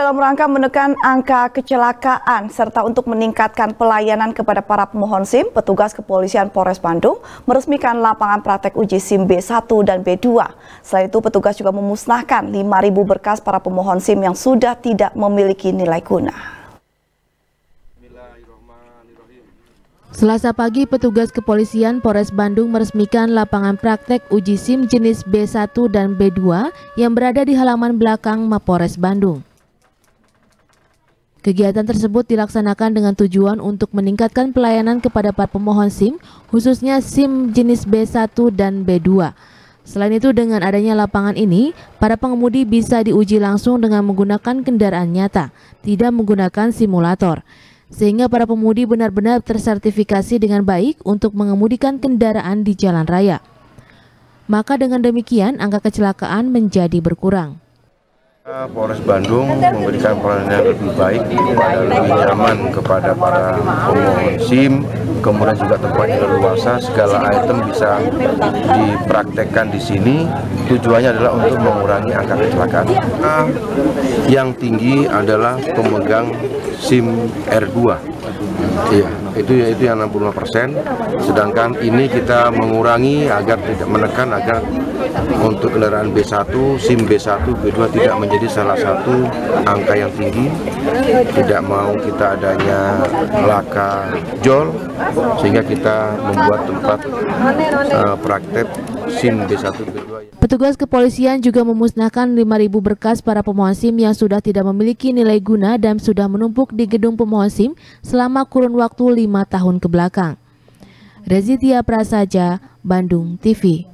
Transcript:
Dalam rangka menekan angka kecelakaan serta untuk meningkatkan pelayanan kepada para pemohon SIM, petugas kepolisian Polres Bandung meresmikan lapangan praktek uji SIM B1 dan B2. Selain itu, petugas juga memusnahkan 5.000 berkas para pemohon SIM yang sudah tidak memiliki nilai guna. Selasa pagi, petugas kepolisian Polres Bandung meresmikan lapangan praktek uji SIM jenis B1 dan B2 yang berada di halaman belakang Mapores Bandung. Kegiatan tersebut dilaksanakan dengan tujuan untuk meningkatkan pelayanan kepada para pemohon SIM, khususnya SIM jenis B1 dan B2. Selain itu, dengan adanya lapangan ini, para pengemudi bisa diuji langsung dengan menggunakan kendaraan nyata, tidak menggunakan simulator. Sehingga para pemudi benar-benar tersertifikasi dengan baik untuk mengemudikan kendaraan di jalan raya. Maka dengan demikian, angka kecelakaan menjadi berkurang. Polres Bandung memberikan pelayanan yang lebih baik lebih nyaman kepada para pemohon SIM, kemudian juga tempatnya leluasa, segala item bisa dipraktekkan di sini. Tujuannya adalah untuk mengurangi angka kecelakaan. Yang tinggi adalah pemegang SIM R2. Iya, itu itu yang 65 persen. Sedangkan ini kita mengurangi agar tidak menekan agar untuk kendaraan B1, SIM B1, B2 tidak menjadi salah satu angka yang tinggi. Tidak mau kita adanya laka jol, sehingga kita membuat tempat uh, praktek SIM B1, B2. Petugas kepolisian juga memusnahkan 5.000 berkas para pemohon SIM yang sudah tidak memiliki nilai guna dan sudah menumpuk di gedung pemohon SIM selama kurun waktu lima tahun ke belakang. Rezitia Prasaja, Bandung TV.